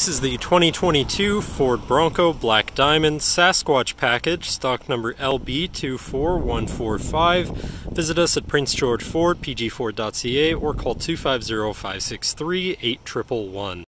This is the 2022 Ford Bronco Black Diamond Sasquatch package, stock number LB24145. Visit us at Prince George Ford, pgford.ca, or call 250 563 8111.